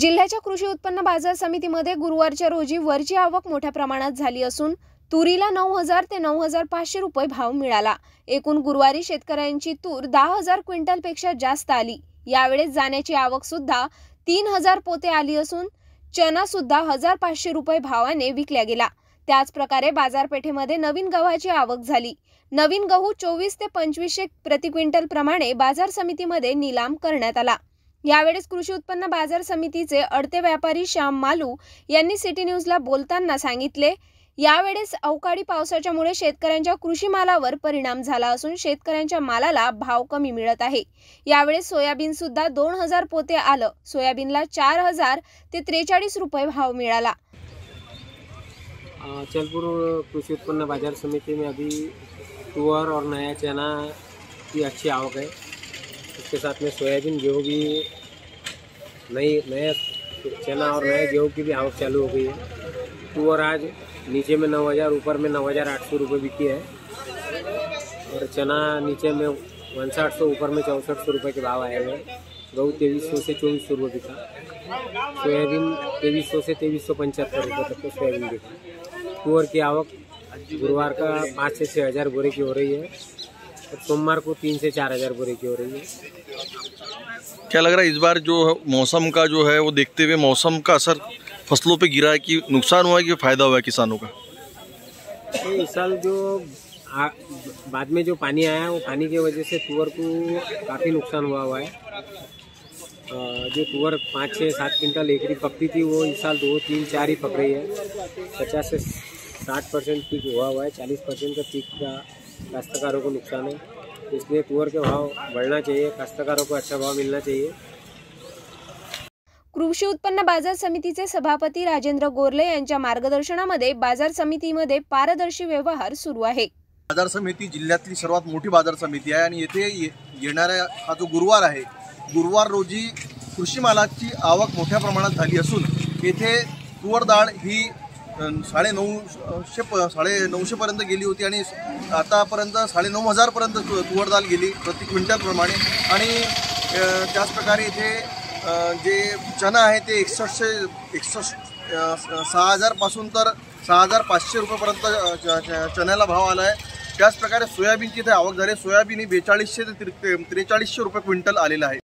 जिल्ह्याच्या कृषी उत्पन्न बाजार समितीमध्ये गुरुवारच्या रोजी वरची आवक मोठ्या प्रमाणात झाली असून तुरीला नऊ हजार ते नऊ हजार पाचशे रुपये भाव मिळाला. एकूण गुरुवारी शेतकऱ्यांची तूर दहा हजार क्विंटलपेक्षा जास्त आली. यावेळेस जाण्याची आवक सुद्धा तीन हजार पोते आली असून चना सुद्धा हजार पाचशे रुपये भावाने विकल्या गेला. त्याचप्रकारे बाजारपेठेमध्ये नवीन गव्हाची आवक झाली. नवीन गहू चोवीस ते पंचवीसशे प्रति क्विंटल प्रमाणे बाजार समितीमध्ये निलाम करण्यात आला. यावेळेस कृषी उत्पन्न बाजार समितीचे अडते व्यापारी श्याम मालू यांनी सिटी न्यूजला बोलताना सांगितले यावेळेस अवकाळी पावसाच्यामुळे शेतकऱ्यांच्या कृषी मालावर परिणाम झाला असून शेतकऱ्यांच्या मालाला भाव कमी मिळत आहे. यावेळेस सोयाबीन सुद्धा दोन हजार पोते आलं. सोयाबीनला चार हजार ते त्रेचाळीस रुपये भाव मिळाला. अ, कृषी उत्पन्न बाजार समिति में अभी तुअर और नया चना की अच्छी आवक है। उसके साथ में सोयाबीन, गेहूँ भी नई, नया चना और नए गेहूँ की भी आवक चालू हो गई है। तुअर आज नीचे में नौ हज़ार, ऊपर में नौ हज़ार आठ सौ रुपये बिकी है। और चना नीचे में उनसाठ सौ, ऊपर में चौंसठ सौ रुपये के भाव आए हुए हैं। गहूँ तेईस सौ से चौबीस सौ रुपये बिका। सोयाबीन तेईस सौ से तेईस सौ पंचहत्तर रुपये तक का सोयाबीन बिका। तुअर की आवक गुरुवार का पाँच से छः हज़ार बोरे की हो रही है। और सोमवार को तीन से चार हज़ार बोरे की हो रही है। क्या लग रहा है इस बार जो मौसम का जो है वो देखते हुए मौसम का असर फ़सलों पे गिरा है कि नुकसान हुआ है कि फ़ायदा हुआ है किसानों का? तो इस साल जो आ, बाद में जो पानी आया वो पानी की वजह से तुअर को काफ़ी नुकसान हुआ हुआ है। जो तुअर पाँच छः सात क्विंटल एकरी पकती थी वो इस साल दो तीन चार ही पक रही है। पचास से साठ परसेंट पीक हुआ हुआ है चालीस परसेंट का पीक का काश्तकारों को नुकसान है इसलिए तुअर के भाव बढ़ना चाहिए काश्तकारों को अच्छा भाव मिलना चाहिए. कृषी उत्पन्न बाजार समितीचे सभापती राजेंद्र गोरले यांच्या मार्गदर्शनामध्ये बाजार समितीमध्ये पारदर्शी व्यवहार सुरू आहे. बाजार समिती जिल्ह्यातली सर्वात मोठी बाजार समिती आहे आणि येथे ये- येणाऱ्या हा जो गुरुवार आहे गुरुवार रोजी कृषी मालाची आवक मोठ्या प्रमाणात झाली असून येथे तुवर डाळ ही साडे नऊशे प साडे नऊशेपर्यंत गेली होती आणि आतापर्यंत साडे नऊ हजारपर्यंत तु- दाल गेली प्रति क्विंटलप्रमाणे आणि त्याचप्रकारे इथे जे चना आहे ते एकसष्टशे एकसष्ट सहा हजारपासून तर सहा हजार पाचशे रुपयेपर्यंत च- चण्याला भाव आला आहे त्याचप्रकारे सोयाबीनची इथे आवक झाली सोयाबीन ही बेचाळीसशे ते त्रे- त्रेचाळीसशे रुपये क्विंटल आलेलं आहे.